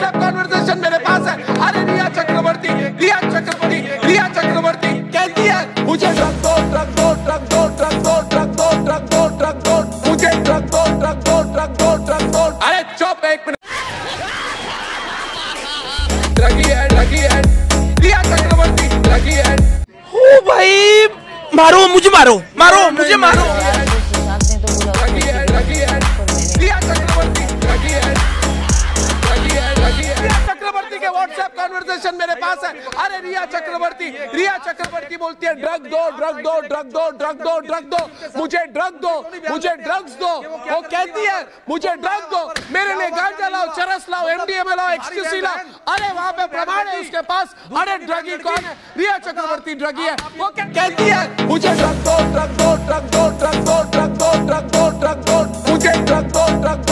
WhatsApp conversation मेरे पास है अरे रिया चक्रवर्ती रिया चक्रवर्ती रिया चक्रवर्ती कहती है मुझे ड्रग दो ड्रग दो ड्रग दो ड्रग दो ड्रग दो ड्रग दो ड्रग दो मुझे ड्रग दो ड्रग दो ड्रग दो ड्रग दो अरे चुप एक मिनट ड्रगी है ड्रगी है रिया चक्रवर्ती ड्रगी है ओ भाई मारो मुझे मारो मारो मुझे मारो कॉन्वर्सेशन मेरे पास है अरे रिया चक्रवर्ती रिया चक्रवर्ती बोलती है ड्रग दो ड्रग दो ड्रग दो ड्रग दो ड्रग दो मुझे ड्रग दो मुझे ड्रग्स दो वो कहती है मुझे ड्रग दो मेरे लिए गांजा लाओ चरस लाओ एमडीएमए लाओ एक्सक्यूसी लाओ अरे वहाँ पे प्रमाण है उसके पास अरे ड्रगी कौन है रिया चक्रवर्ती ड्रगी है वो कहती है मुझे ड्रग दो ड्रग दो ड्रग दो ड्रग दो ड्रग दो ड्रग दो ड्रग दो मुझे ड्रग दो ड्रग